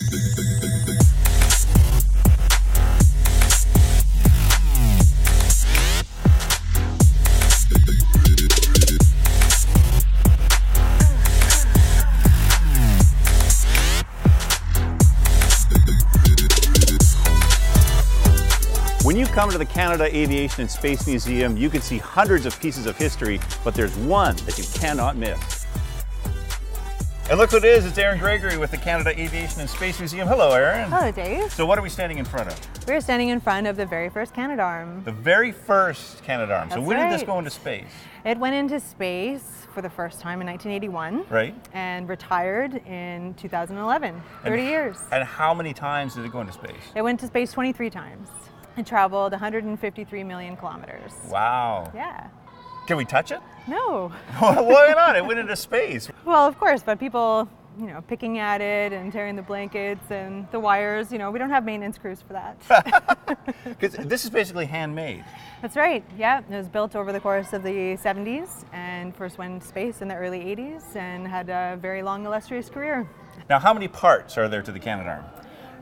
When you come to the Canada Aviation and Space Museum, you can see hundreds of pieces of history, but there's one that you cannot miss. And look what it is, it's Erin Gregory with the Canada Aviation and Space Museum. Hello, Erin. Hello, Dave. So what are we standing in front of? We're standing in front of the very first Canadarm. The very first Canadarm. So when did this go into space? It went into space for the first time in 1981 Right. and retired in 2011, 30 years. And how many times did it go into space? It went to space 23 times. It traveled 153 million kilometers. Wow. Yeah. Can we touch it? No. Why not? It went into space. Well, of course, but people, you know, picking at it and tearing the blankets and the wires, you know, we don't have maintenance crews for that. Because this is basically handmade. That's right. Yeah, it was built over the course of the 70s and first went into space in the early 80s and had a very long, illustrious career. Now, how many parts are there to the Canadarm?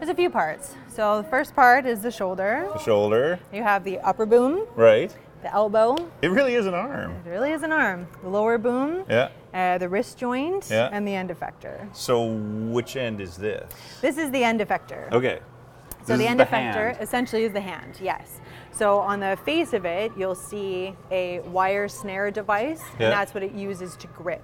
There's a few parts. So the first part is the shoulder. The shoulder, You have the upper boom, right? The elbow. It really is an arm. It really is an arm. The lower boom, Yeah. uh, the wrist joint, Yeah. and the end effector. So which end is this? This is the end effector. Okay. So This the end the effector hand. essentially is the hand, yes. So on the face of it, you'll see a wire snare device, Yeah. and that's what it uses to grip.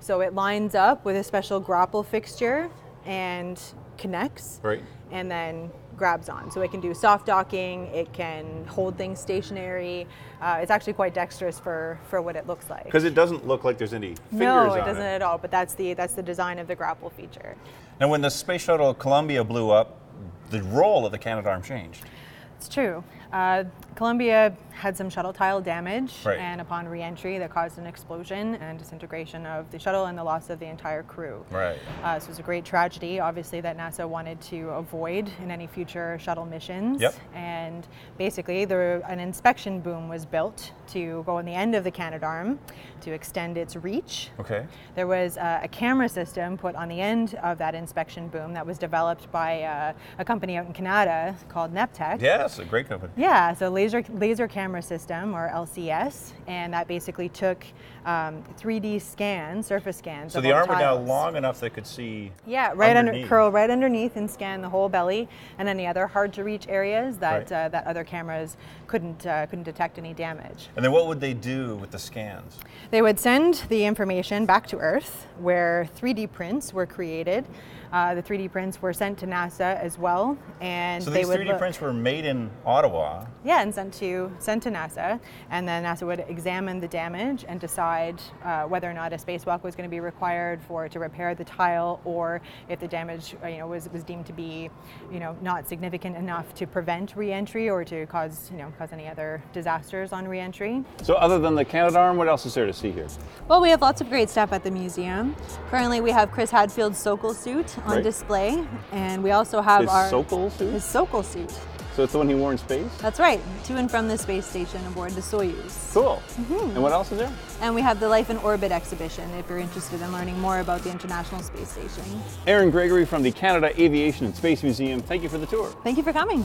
So it lines up with a special grapple fixture and connects, Right. and then grabs on. So it can do soft docking, it can hold things stationary. Uh, it's actually quite dexterous for, for what it looks like. Because it doesn't look like there's any fingers No, on it doesn't it. at all, but that's the, that's the design of the grapple feature. Now, when the space shuttle Columbia blew up, the role of the Canadarm changed. It's true. Uh, Columbia had some shuttle tile damage, Right. and upon re-entry, that caused an explosion and disintegration of the shuttle and the loss of the entire crew. Right. Uh, so it was a great tragedy, obviously, that NASA wanted to avoid in any future shuttle missions. Yep. And basically, there, an inspection boom was built to go on the end of the Canadarm to extend its reach. Okay. There was uh, a camera system put on the end of that inspection boom that was developed by uh, a company out in Canada called Neptec. Yes, a great company. Yeah, so laser laser camera system or LCS, and that basically took um, 3D scans, surface scans. So of the arm were now long enough that could see. Yeah, right under curl right underneath and scan the whole belly and any other hard to reach areas that Right. uh, that other cameras couldn't uh, couldn't detect any damage. And then what would they do with the scans? They would send the information back to Earth, where 3D prints were created. Uh, the 3D prints were sent to NASA as well, and So they these would 3D look- prints were made in Ottawa. Yeah, and sent to sent to NASA, and then NASA would examine the damage and decide uh, whether or not a spacewalk was going to be required for to repair the tile, or if the damage uh, you know was, was deemed to be you know not significant enough to prevent reentry or to cause you know cause any other disasters on reentry. So other than the Canadarm, what else is there to see here? Well, we have lots of great stuff at the museum. Currently, we have Chris Hadfield's Sokol suit on Right. display, and we also have His our Sokol suit? his Sokol suit. So it's the one he wore in space? That's right, to and from the space station aboard the Soyuz. Cool. Mm-hmm. And what else is there? And we have the Life in Orbit exhibition if you're interested in learning more about the International Space Station. Erin Gregory from the Canada Aviation and Space Museum. Thank you for the tour. Thank you for coming.